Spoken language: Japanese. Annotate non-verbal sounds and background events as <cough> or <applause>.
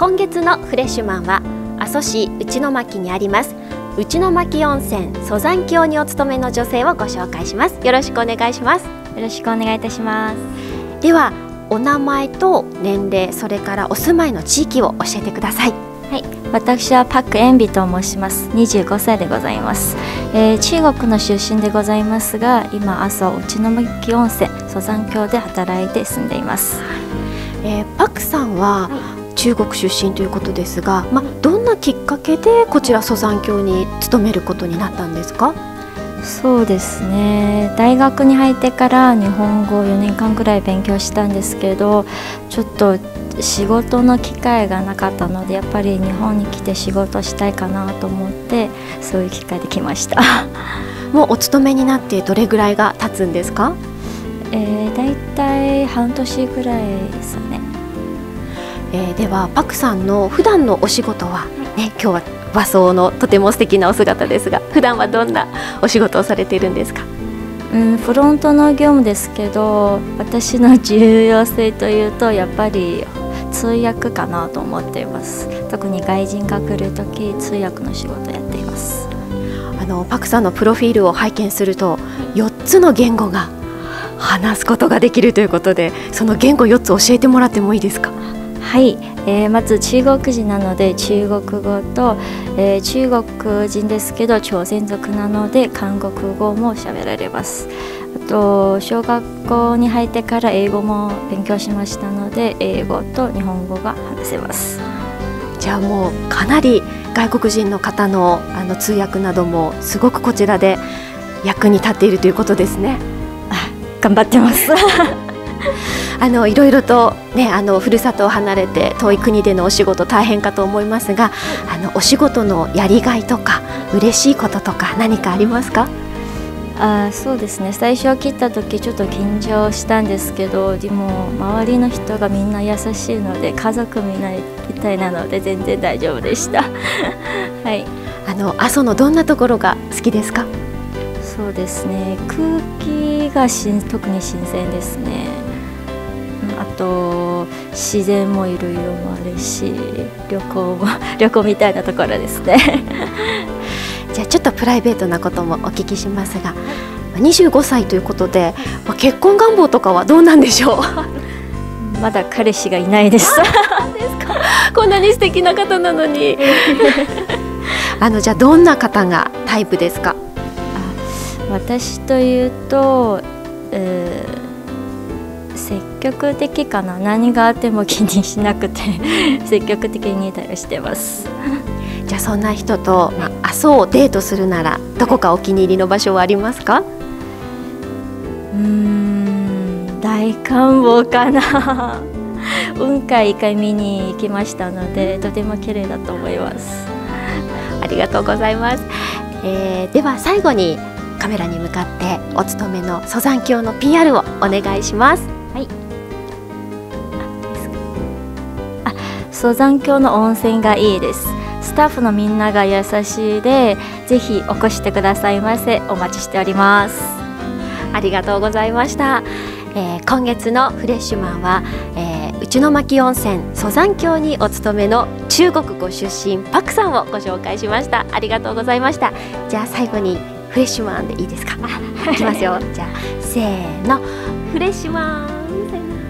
今月のフレッシュマンは阿蘇市内巻にあります。内巻温泉蘇山峡にお勤めの女性をご紹介します。よろしくお願いします。よろしくお願いいたします。ではお名前と年齢それからお住まいの地域を教えてください。はい。私はパク・エンビと申します。25歳でございます、えー、中国の出身でございますが今阿蘇内巻温泉蘇山峡で働いて住んでいます、えー、パクさんは、はい中国出身ということですが、まあ、どんなきっかけでこちら蘇山峡に勤めることになったんですか？そうですね。大学に入ってから日本語4年間ぐらい勉強したんですけどちょっと仕事の機会がなかったのでやっぱり日本に来て仕事したいかなと思ってそういう機会で来ました。<laughs> もうお勤めになってどれぐらいが経つんですか？えー、だいたい半年ぐらいですねえー、ではパクさんの普段のお仕事は、ね、今日は和装のとても素敵なお姿ですが普段はどんなお仕事をされているんですか？うん、フロントの業務ですけど私の重要性というとやっぱり通訳かなと思っています。特に外人が来る時通訳の仕事やっています。あのパクさんのプロフィールを拝見すると4つの言語が話すことができるということでその言語4つ教えてもらってもいいですか？はい、えー、まず中国人なので中国語と、えー、中国人ですけど朝鮮族なので韓国語も喋られます。あと小学校に入ってから英語も勉強しましたので英語と日本語が話せます。じゃあもうかなり外国人の方のあの通訳などもすごくこちらで役に立っているということですね。頑張ってます <laughs> あのいろいろと、ね、あのふるさとを離れて遠い国でのお仕事大変かと思いますがあのお仕事のやりがいとか嬉しいこととか何かありますか？あそうですね。最初来た時ちょっと緊張したんですけどでも周りの人がみんな優しいので家族みんなみたいなので全然大丈夫でした。<laughs> はい。あの阿蘇のどんなところが好きですか？そうですね。空気がし特に新鮮ですね。あと自然もいろいろもあるし旅行も旅行みたいなところですね。<laughs> じゃあちょっとプライベートなこともお聞きしますが25歳ということで、まあ、結婚願望とかはどうなんでしょう？<laughs> まだ彼氏がいないです。ですか。こんなに素敵な方なのに。<laughs> あのじゃあどんな方がタイプですか？私というと、えー積極的かな？何があっても気にしなくて <laughs> 積極的に対応してます。<laughs> じゃあそんな人と、まあ、明日をデートするならどこかお気に入りの場所はありますか？うん大観望かな。<laughs> 雲海一回見に行きましたのでとても綺麗だと思います。ありがとうございます、えー、では最後にカメラに向かってお勤めの蘇山峡の PR をお願いします蘇山峡の温泉がいいです。スタッフのみんなが優しいでぜひお越してくださいませ。お待ちしております。ありがとうございました、えー、今月のフレッシュマンは、えー、内巻温泉蘇山峡にお勤めの中国ご出身パクさんをご紹介しました。ありがとうございました。じゃあ最後にフレッシュマンでいいですか？<laughs> いきますよ。じゃあせーの。フレッシュマン Amazing.